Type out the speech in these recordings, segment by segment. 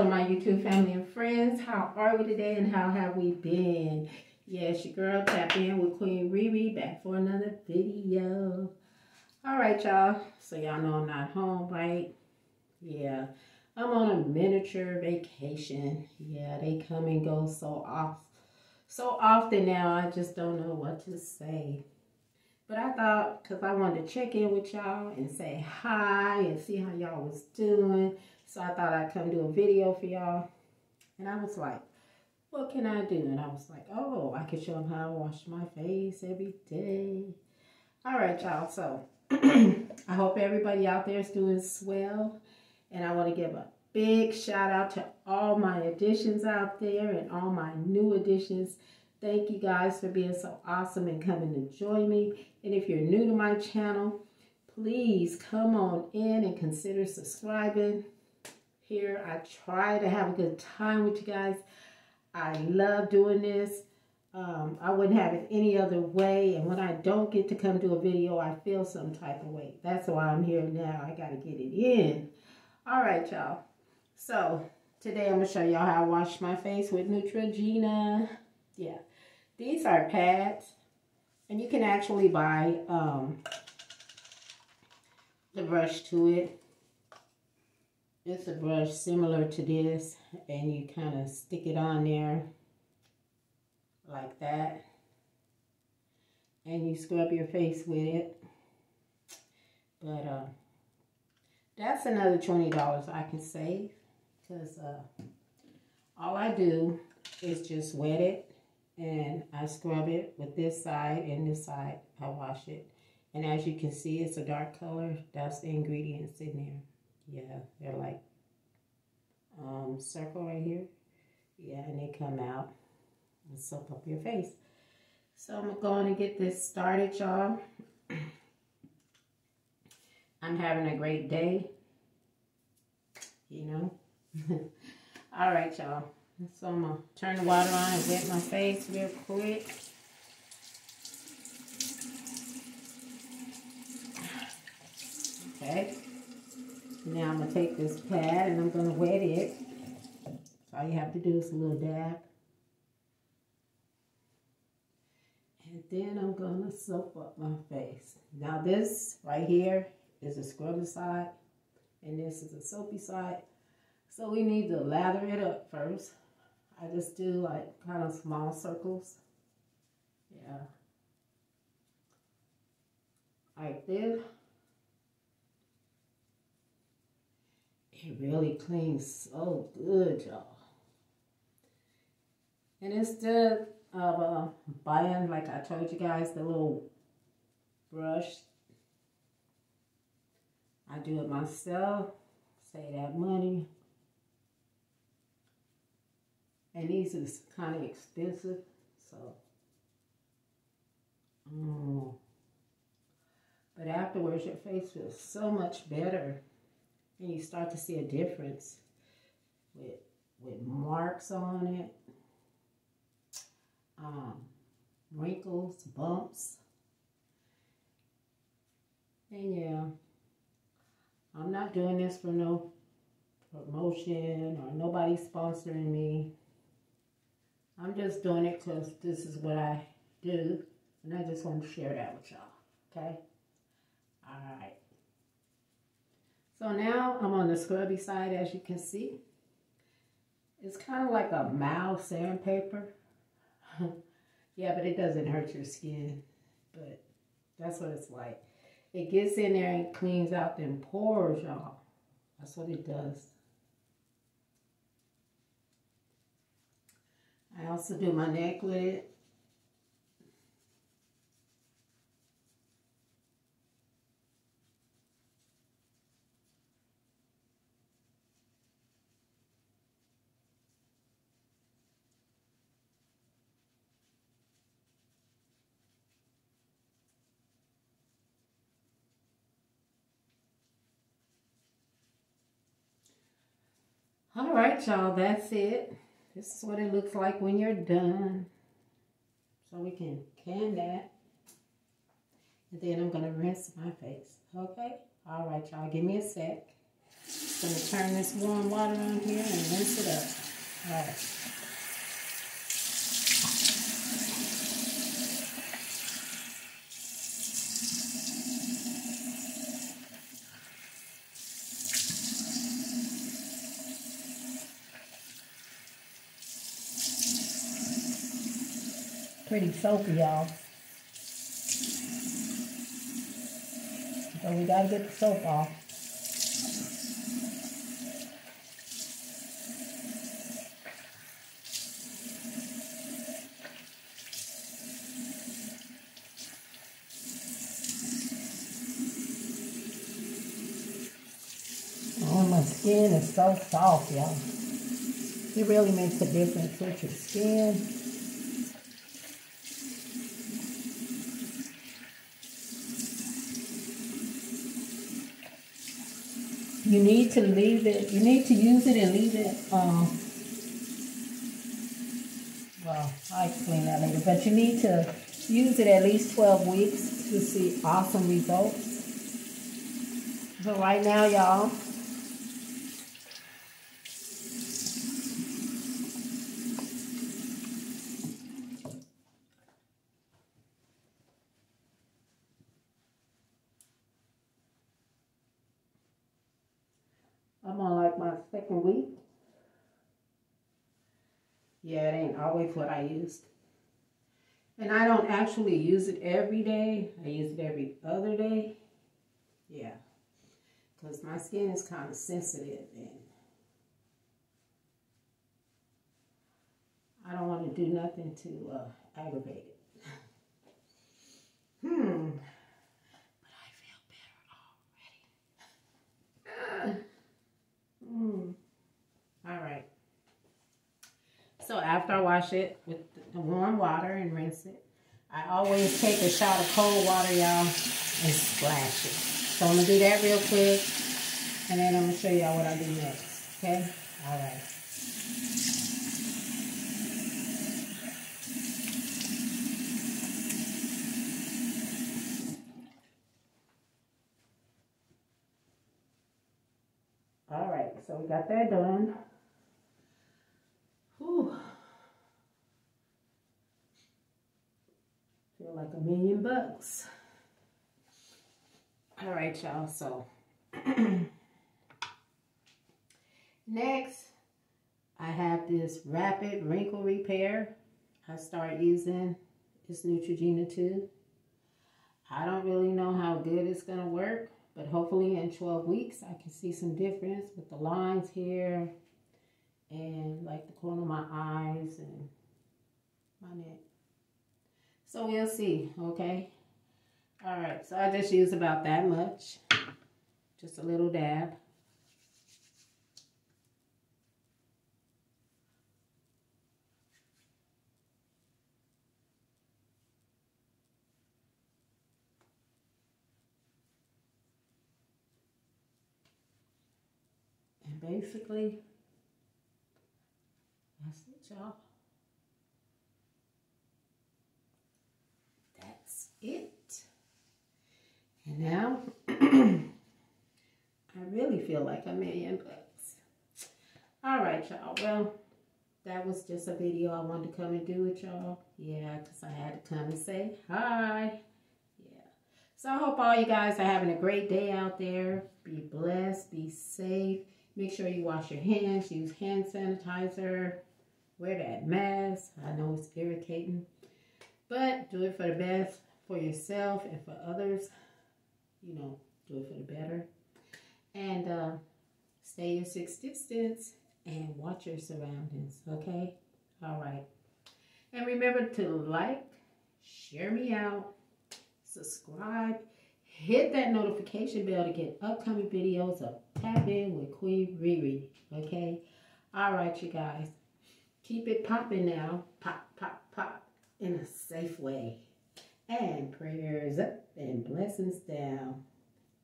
To my YouTube family and friends. How are we today and how have we been? Yes, your girl tap in with Queen Ree Ree back for another video. All right, y'all. So y'all know I'm not home, right? Yeah. I'm on a miniature vacation. Yeah, they come and go so off so often now. I just don't know what to say. But I thought, because I wanted to check in with y'all and say hi and see how y'all was doing. So I thought I'd come do a video for y'all. And I was like, what can I do? And I was like, oh, I can show them how I wash my face every day. All right, y'all. So I hope everybody out there is doing swell. And I want to give a big shout out to all my additions out there and all my new additions. Thank you guys for being so awesome and coming to join me. And if you're new to my channel, please come on in and consider subscribing. Here, I try to have a good time with you guys. I love doing this. Um, I wouldn't have it any other way. And when I don't get to come do a video, I feel some type of way. That's why I'm here now. I got to get it in. All right, y'all. So, today I'm going to show y'all how I wash my face with Neutrogena. Yeah. These are pads, and you can actually buy um, the brush to it. It's a brush similar to this, and you kind of stick it on there like that. And you scrub your face with it. But uh, that's another $20 I can save because uh, all I do is just wet it and I scrub it with this side and this side. I wash it. And as you can see, it's a dark color. That's the ingredients in there. Yeah, they're like um, circle right here. Yeah, and they come out and soak up your face. So I'm going to get this started, y'all. I'm having a great day. You know? All right, y'all. So I'm going to turn the water on and wet my face real quick. Okay. Now I'm going to take this pad and I'm going to wet it. So all you have to do is a little dab. And then I'm going to soap up my face. Now this right here is a scrubby side. And this is a soapy side. So we need to lather it up first. I just do like kind of small circles. Yeah. Like this. It really cleans so good, y'all. And instead of uh, buying, like I told you guys, the little brush, I do it myself. Save that money. And these is kind of expensive, so. Mm. But afterwards, your face feels so much better. And you start to see a difference with, with marks on it, um, wrinkles, bumps. And yeah, I'm not doing this for no promotion or nobody sponsoring me. I'm just doing it because this is what I do. And I just want to share that with y'all. Okay? All right. So now I'm on the scrubby side, as you can see. It's kind of like a mild sandpaper. yeah, but it doesn't hurt your skin. But that's what it's like. It gets in there and cleans out them pores, y'all. That's what it does. I also do my neck with it. All right, y'all, that's it. This is what it looks like when you're done. So we can can that. And then I'm going to rinse my face. Okay? All right, y'all. Give me a sec. Just going to turn this warm water on here and rinse it up. All right. Pretty soapy, y'all. So we gotta get the soap off. Oh, my skin is so soft, y'all. It really makes a difference with your skin. You need to leave it, you need to use it and leave it, um, well, I'll explain that later, but you need to use it at least 12 weeks to see awesome results. So right now, y'all, I'm on like my second week. Yeah, it ain't always what I used. And I don't actually use it every day. I use it every other day. Yeah. Because my skin is kind of sensitive and I don't want to do nothing to uh, aggravate it. hmm. Mm. All right. So after I wash it with the warm water and rinse it, I always take a shot of cold water, y'all, and splash it. So I'm going to do that real quick, and then I'm going to show y'all what I do next, okay? Alright. All right. So we got that done. Feel like a million bucks. All right, y'all. So next, I have this rapid wrinkle repair. I start using this Neutrogena too. I don't really know how good it's going to work. But hopefully in 12 weeks, I can see some difference with the lines here and like the corner of my eyes and my neck. So we'll see, okay? All right, so I just use about that much. Just a little dab. And basically, that's it, y'all. That's it. And now, I really feel like a million bucks. All right, y'all. Well, that was just a video I wanted to come and do with y'all. Yeah, because I had to come and say hi. Yeah. So I hope all you guys are having a great day out there. Be blessed. Be safe. Make sure you wash your hands, use hand sanitizer, wear that mask. I know it's irritating, but do it for the best for yourself and for others. You know, do it for the better. And uh, stay your six distance and watch your surroundings, okay? All right. And remember to like, share me out, subscribe, hit that notification bell to get upcoming videos of Tap In with Queen Ree Ree. Okay? All right, you guys. Keep it popping now. Pop, pop, pop. In a safe way. And prayers up and blessings down.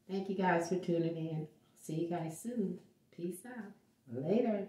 Thank you guys for tuning in. See you guys soon. Peace out. Later.